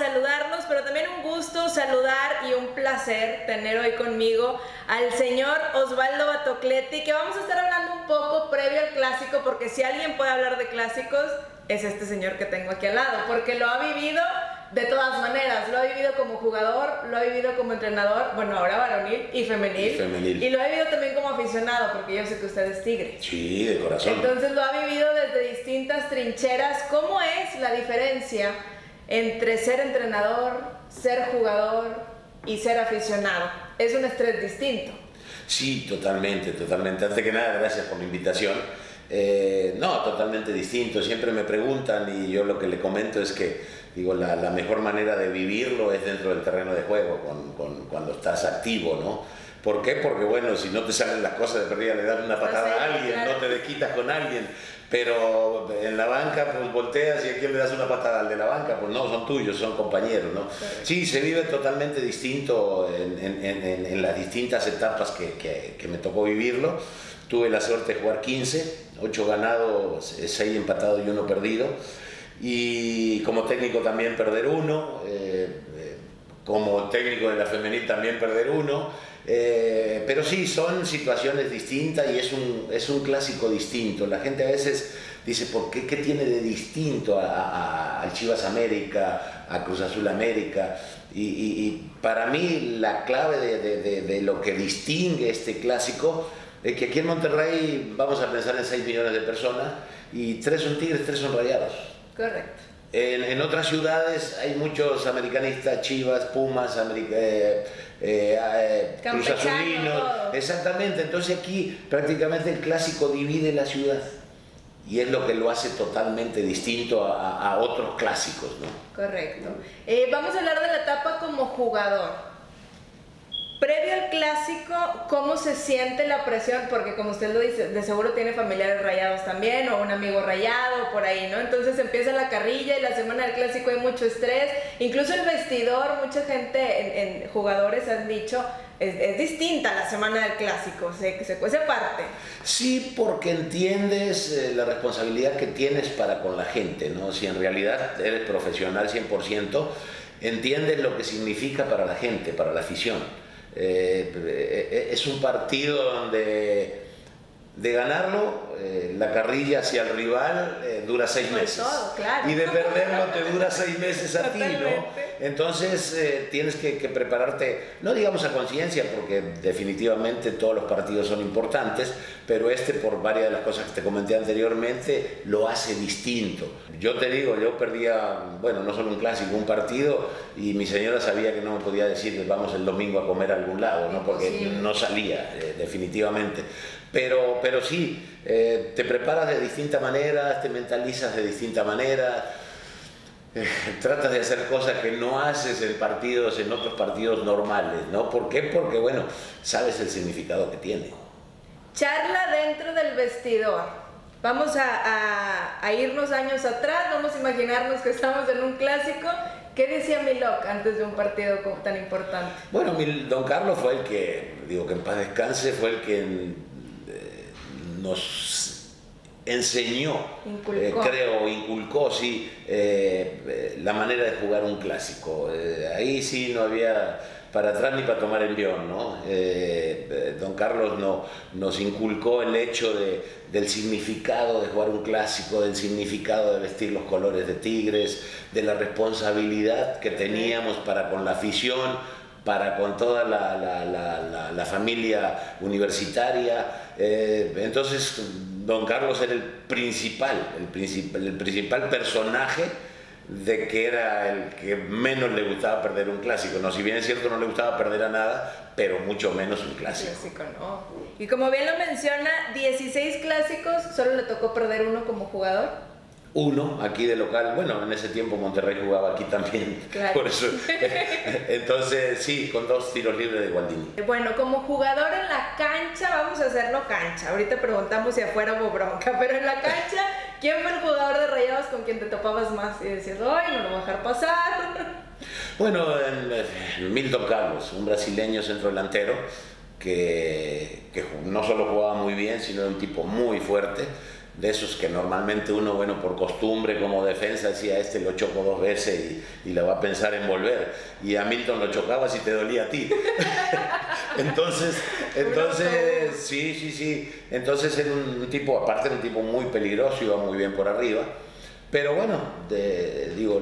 saludarlos, pero también un gusto saludar y un placer tener hoy conmigo al señor Osvaldo Batocletti, que vamos a estar hablando un poco previo al clásico, porque si alguien puede hablar de clásicos, es este señor que tengo aquí al lado, porque lo ha vivido de todas maneras, lo ha vivido como jugador, lo ha vivido como entrenador, bueno, ahora varonil y femenil. Y femenil. Y lo ha vivido también como aficionado, porque yo sé que usted es tigre. Sí, de corazón. Entonces lo ha vivido desde distintas trincheras. ¿Cómo es la diferencia entre ser entrenador, ser jugador y ser aficionado? Es un estrés distinto. Sí, totalmente, totalmente. Antes que nada, gracias por la invitación. Eh, no, totalmente distinto. Siempre me preguntan y yo lo que le comento es que digo, la, la, mejor manera de vivirlo es dentro del terreno de juego, con, con, cuando estás activo, ¿no? ¿Por qué? Porque bueno, si no te salen las cosas de perdida, le das una patada a alguien, no te desquitas con alguien, pero en la banca pues volteas y a quién le das una patada al de la banca, pues no, son tuyos, son compañeros, ¿no? Sí, se vive totalmente distinto en, en, en, en las distintas etapas que, que, que, me tocó vivirlo. Tuve la suerte de jugar 15, 8 ganados, 6 empatados y 1 perdido y como técnico también perder uno, eh, eh, como técnico de la femenil también perder uno, eh, pero sí, son situaciones distintas y es un, es un clásico distinto. La gente a veces dice, ¿por qué? ¿Qué tiene de distinto a, a, a Chivas América, a Cruz Azul América? Y, y, y para mí la clave de, de, de, de, lo que distingue este clásico es que aquí en Monterrey vamos a pensar en 6 millones de personas y tres son tigres, tres son rayados. Correcto. En, en, otras ciudades hay muchos americanistas, Chivas, Pumas, America, eh, eh, Cruz Azulinos. Exactamente, entonces aquí prácticamente el clásico divide la ciudad y es lo que lo hace totalmente distinto a, a otros clásicos. ¿no? Correcto. Eh, vamos a hablar de la etapa como jugador. Clásico, ¿cómo se siente la presión? Porque como usted lo dice, de seguro tiene familiares rayados también, o un amigo rayado, por ahí, ¿no? Entonces empieza la carrilla y la semana del clásico hay mucho estrés. Incluso el vestidor, mucha gente, en, en jugadores han dicho, es, distinta la semana del clásico, se, se parte. Sí, porque entiendes eh, la responsabilidad que tienes para con la gente, ¿no? Si en realidad eres profesional 100%, entiendes lo que significa para la gente, para la afición. Eh, es un partido donde de ganarlo, eh, la carrilla hacia el rival eh, dura seis meses. Todo, claro. Y de perderlo te dura seis meses a ti, ¿no? Entonces eh, tienes que, que, prepararte, no digamos a conciencia, porque definitivamente todos los partidos son importantes, pero este, por varias de las cosas que te comenté anteriormente, lo hace distinto. Yo te digo, yo perdía, bueno, no solo un clásico, un partido, y mi señora sabía que no me podía decir, vamos el domingo a comer a algún lado, ¿no? Porque sí. no salía, definitivamente. Pero, pero sí, eh, te preparas de distinta manera, te mentalizas de distinta manera, eh, tratas de hacer cosas que no haces en partidos, en otros partidos normales, ¿no? ¿Por qué? Porque, bueno, sabes el significado que tiene. Charla dentro del vestidor. Vamos a, a, a irnos años atrás, vamos a imaginarnos que estamos en un clásico ¿Qué decía Milok antes de un partido tan importante? Bueno, don Carlos fue el que, digo que en paz descanse, fue el que nos enseñó, eh, creo, inculcó, sí, eh, la manera de jugar un clásico. Eh, ahí sí no había para atrás ni para tomar el guion, ¿no? Eh, don Carlos no, nos inculcó el hecho de, del significado de jugar un clásico, del significado de vestir los colores de Tigres, de la responsabilidad que teníamos para con la afición, para con toda la, la, la, la familia universitaria. Eh, entonces, don Carlos era el principal, el principal, el principal personaje de que era el que menos le gustaba perder un clásico. No, si bien es cierto no le gustaba perder a nada, pero mucho menos un clásico. clásico no. Y como bien lo menciona, 16 clásicos, solo le tocó perder uno como jugador uno aquí de local. Bueno, en ese tiempo Monterrey jugaba aquí también. Claro. Por eso. Entonces, sí, con dos tiros libres de Gualdini. Bueno, como jugador en la cancha, vamos a hacerlo cancha. Ahorita preguntamos si afuera hubo bronca, pero en la cancha, ¿quién fue el jugador de Rayados con quien te topabas más? Y decías, ay, no lo voy a dejar pasar. Bueno, en Milton Carlos, un brasileño centro delantero que, que no solo jugaba muy bien, sino un tipo muy fuerte de esos que normalmente uno, bueno, por costumbre como defensa decía, este lo choco dos veces y, y le va a pensar en volver. Y a Milton lo chocabas y te dolía a ti. entonces, entonces, sí, sí, sí. Entonces era un tipo, aparte era un tipo muy peligroso, iba muy bien por arriba. Pero bueno, digo,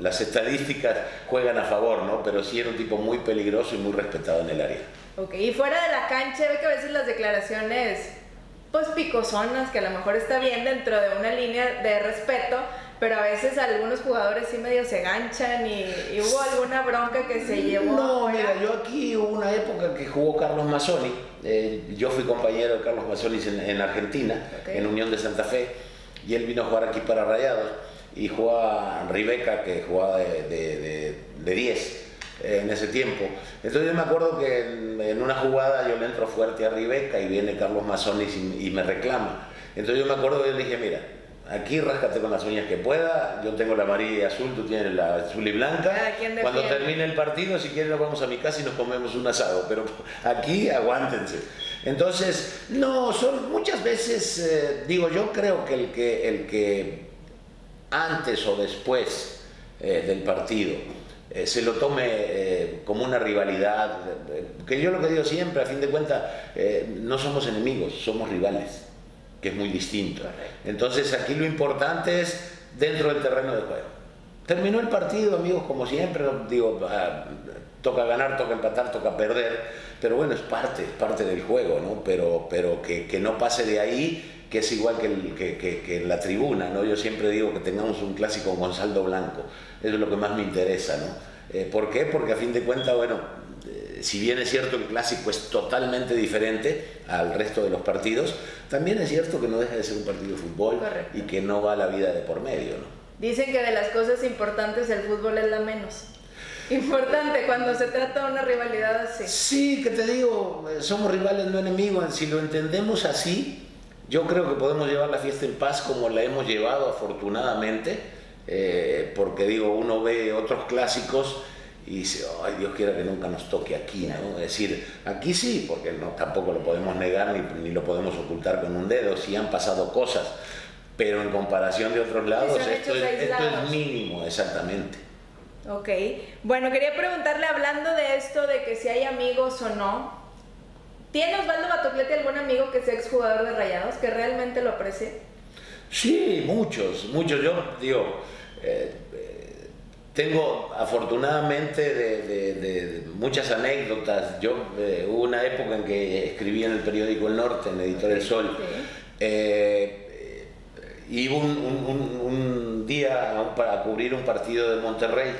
las estadísticas juegan a favor, ¿no? Pero sí era un tipo muy peligroso y muy respetado en el área. Ok, y fuera de la cancha, ve que a veces las declaraciones pues picosonas, que a lo mejor está bien dentro de una línea de respeto, pero a veces algunos jugadores sí medio se ganchan y, hubo alguna bronca que se llevó. No, mira, yo aquí hubo una época que jugó Carlos Mazzoni, eh, yo fui compañero de Carlos Mazzoni en, Argentina, en Unión de Santa Fe, y él vino a jugar aquí para Rayados, y jugaba Ribeca, que jugaba de 10 eh, en ese tiempo. Entonces yo me acuerdo que en, una jugada yo le entro fuerte a Ribeca y viene Carlos Mazonis y, me reclama. Entonces yo me acuerdo que yo le dije, mira, aquí ráscate con las uñas que pueda, yo tengo la amarilla y azul, tú tienes la azul y blanca. Cuando termine el partido, si quieres nos vamos a mi casa y nos comemos un asado, pero aquí aguántense. Entonces, no, son muchas veces, eh, digo, yo creo que el que, el que antes o después eh, del partido eh, se lo tome eh, como una rivalidad, que yo lo que digo siempre, a fin de cuentas, eh, no somos enemigos, somos rivales, que es muy distinto. Entonces aquí lo importante es dentro del terreno de juego. Terminó el partido, amigos, como siempre, digo, ah, toca ganar, toca empatar, toca perder, pero bueno, es parte, es parte del juego, ¿no? Pero, pero que, que no pase de ahí que es igual que, el, que, que, en la tribuna, ¿no? Yo siempre digo que tengamos un clásico con saldo blanco, eso es lo que más me interesa, ¿no? Eh, ¿Por qué? Porque a fin de cuentas, bueno, eh, si bien es cierto que el clásico es totalmente diferente al resto de los partidos, también es cierto que no deja de ser un partido de fútbol y que no va la vida de por medio, ¿no? Dicen que de las cosas importantes el fútbol es la menos. Importante cuando se trata de una rivalidad así. Sí, que te digo, eh, somos rivales, no enemigos. Si lo entendemos así, yo creo que podemos llevar la fiesta en paz como la hemos llevado afortunadamente, eh, porque digo, uno ve otros clásicos y dice, ay Dios quiera que nunca nos toque aquí, ¿no? Es decir, aquí sí, porque no, tampoco lo podemos negar ni, ni lo podemos ocultar con un dedo, si han pasado cosas, pero en comparación de otros lados, esto es, esto es mínimo, exactamente. Ok, bueno, quería preguntarle, hablando de esto, de que si hay amigos o no, ¿Tiene Osvaldo Batocleti algún amigo que sea exjugador de Rayados que realmente lo aprecie? Sí, muchos, muchos. Yo digo, eh, tengo afortunadamente de, muchas anécdotas. Yo eh, hubo una época en que escribí en el periódico El Norte, en Editor El Sol. Eh, y un, un, día a, cubrir un partido de Monterrey.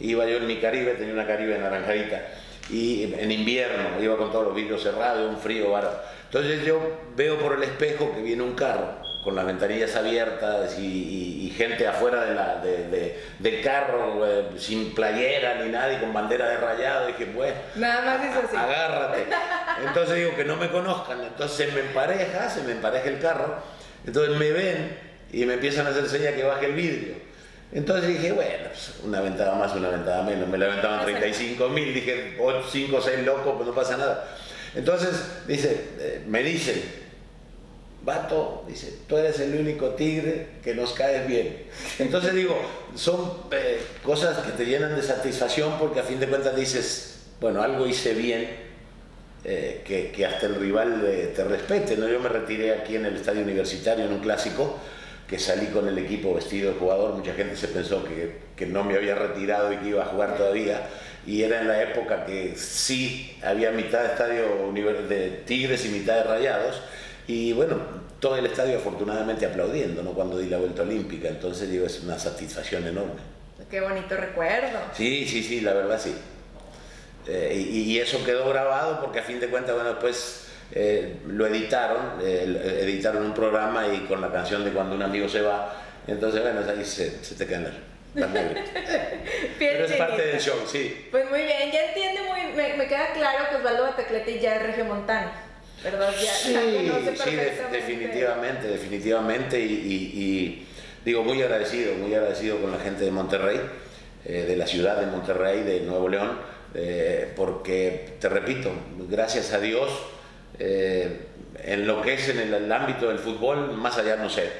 Iba yo en mi Caribe, tenía una Caribe naranjadita y en invierno iba con todos los vidrios cerrados, un frío barato. Entonces yo veo por el espejo que viene un carro con las ventanillas abiertas y, gente afuera de la, de, del carro eh, sin playera ni nada y con bandera de rayado y dije, bueno, nada más es así. agárrate. Entonces digo que no me conozcan, entonces se me empareja, se me empareja el carro, entonces me ven y me empiezan a hacer señas que baje el vidrio. Entonces dije, bueno, pues, una ventada más, una ventada menos. Me levantaban 35 mil, dije, 5 o 6 locos, pues no pasa nada. Entonces, dice, eh, me dicen, vato, dice, tú eres el único tigre que nos caes bien. Entonces digo, son eh, cosas que te llenan de satisfacción porque a fin de cuentas dices, bueno, algo hice bien. Eh, que, que, hasta el rival te respete. ¿no? Yo me retiré aquí en el estadio universitario en un clásico que salí con el equipo vestido de jugador, mucha gente se pensó que, que, no me había retirado y que iba a jugar todavía, y era en la época que sí había mitad de estadio de Tigres y mitad de Rayados, y bueno, todo el estadio afortunadamente aplaudiendo, ¿no? Cuando di la vuelta olímpica, entonces digo, es una satisfacción enorme. Qué bonito recuerdo. Sí, sí, sí, la verdad sí. Eh, y, y, eso quedó grabado porque a fin de cuentas, bueno, después eh, lo editaron, eh, editaron un programa y con la canción de Cuando un amigo se va, entonces bueno, ahí se, se te quedan las, Pero es parte del show, sí. Pues muy bien, ya entiende muy, me, me queda claro que Osvaldo Bataclete ya es regiomontano. ¿Verdad? Ya, sí, sí definitivamente, definitivamente. Y, y, digo, muy agradecido, muy agradecido con la gente de Monterrey, eh, de la ciudad de Monterrey, de Nuevo León, porque, te repito, gracias a Dios, eh, en lo que es en el, ámbito del fútbol, más allá no sé,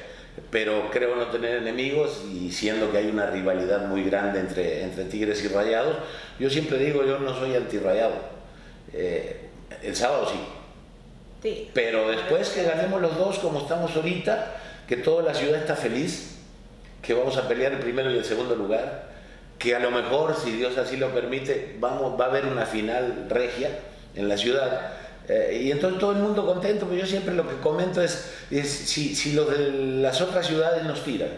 pero creo no tener enemigos y siendo que hay una rivalidad muy grande entre, entre Tigres y Rayados, yo siempre digo, yo no soy antirrayado. Eh, el sábado sí. sí. Pero después que ganemos los dos como estamos ahorita, que toda la ciudad está feliz, que vamos a pelear el primero y el segundo lugar, que a lo mejor, si Dios así lo permite, vamos, va a haber una final regia en la ciudad. Eh, y entonces todo el mundo contento, pero yo siempre lo que comento es, es si, si los de las otras ciudades nos tiran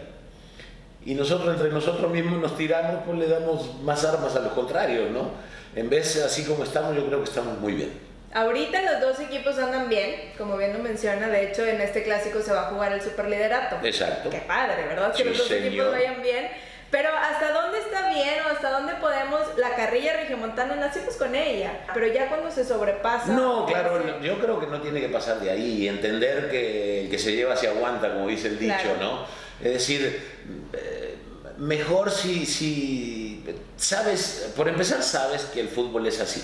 y nosotros entre nosotros mismos nos tiramos, pues le damos más armas a los contrarios, ¿no? En vez, así como estamos, yo creo que estamos muy bien. Ahorita los dos equipos andan bien, como bien lo menciona, de hecho en este clásico se va a jugar el superliderato. Exacto. Qué padre, ¿verdad? Que los dos equipos vayan bien. Pero ¿hasta dónde está bien o hasta dónde podemos, la carrilla regiomontana, nacimos con ella, pero ya cuando se sobrepasa... No, claro, yo creo que no tiene que pasar de ahí, entender que el que se lleva se aguanta, como dice el dicho, ¿no? Es decir, eh, mejor si, si sabes, por empezar sabes que el fútbol es así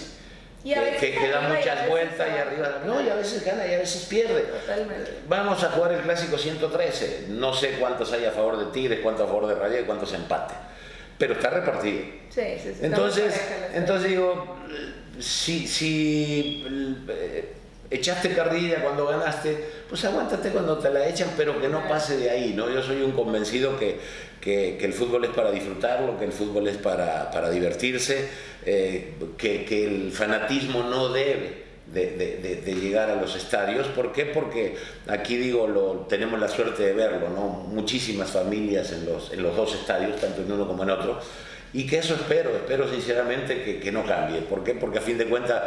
que, da muchas vueltas y arriba. No, y a veces gana y a veces pierde. Totalmente. Vamos a jugar el clásico 113. No sé cuántos hay a favor de Tigres, cuántos a favor de Rayo y cuántos empate. Pero está repartido. Sí, sí, sí. Entonces, entonces digo, si, si eh, echaste carrilla cuando ganaste, pues aguántate cuando te la echan, pero que no pase de ahí, ¿no? Yo soy un convencido que, que, el fútbol es para disfrutarlo, que el fútbol es para, para divertirse, eh, que, que, el fanatismo no debe de, de, llegar a los estadios. ¿Por qué? Porque aquí digo, lo, tenemos la suerte de verlo, ¿no? Muchísimas familias en los, en los dos estadios, tanto en uno como en otro y que eso espero, espero sinceramente que, que, no cambie. ¿Por qué? Porque a fin de cuentas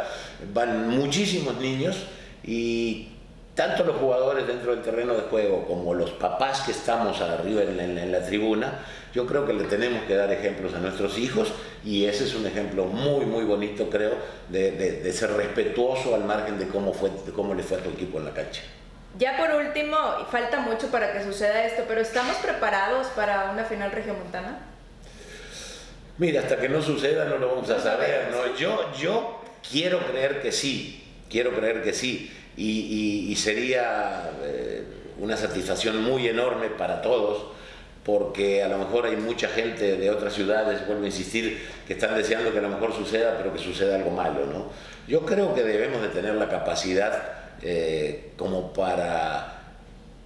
van muchísimos niños y tanto los jugadores dentro del terreno de juego como los papás que estamos arriba en, en, la tribuna, yo creo que le tenemos que dar ejemplos a nuestros hijos y ese es un ejemplo muy, muy bonito, creo, de, de, de ser respetuoso al margen de cómo, fue, de cómo le fue a tu equipo en la cancha. Ya por último, falta mucho para que suceda esto, pero ¿estamos preparados para una final regiomontana? Mira, hasta que no suceda no lo vamos a saber, ¿no? Yo, yo quiero creer que sí, quiero creer que sí, y, sería eh, una satisfacción muy enorme para todos, porque a lo mejor hay mucha gente de otras ciudades, vuelvo a insistir, que están deseando que a lo mejor suceda, pero que suceda algo malo, ¿no? Yo creo que debemos de tener la capacidad eh, como para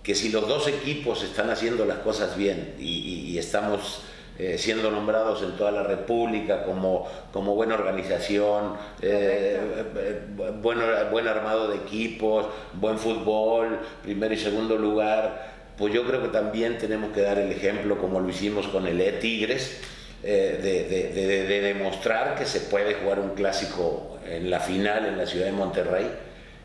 que si los dos equipos están haciendo las cosas bien y estamos eh, siendo nombrados en toda la República como, como buena organización, eh, eh, buen, buen armado de equipos, buen fútbol, primer y segundo lugar, pues yo creo que también tenemos que dar el ejemplo como lo hicimos con el E-Tigres. de, de, de, demostrar que se puede jugar un clásico en la final en la ciudad de Monterrey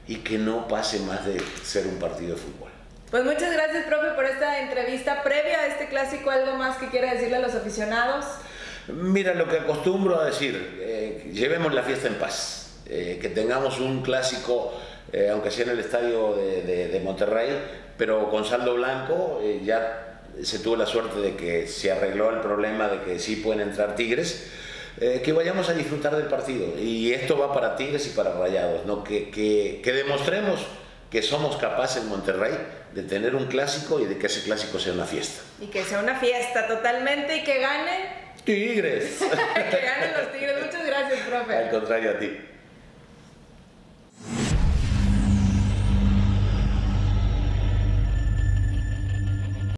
y que no pase más de ser un partido de fútbol. Pues muchas gracias, profe, por esta entrevista previa a este clásico. ¿Algo más que quiera decirle a los aficionados? Mira, lo que acostumbro a decir, eh, llevemos la fiesta en paz, eh, que tengamos un clásico, eh, aunque sea en el estadio de, Monterrey, pero con saldo blanco, ya se tuvo la suerte de que se arregló el problema de que sí pueden entrar Tigres. que vayamos a disfrutar del partido y esto va para Tigres y para Rayados, ¿no? que, que, que demostremos que somos capaces en Monterrey de tener un clásico y de que ese clásico sea una fiesta. Y que sea una fiesta totalmente y que gane. Tigres. que ganen los Tigres. Muchas gracias, profe. Al contrario a ti.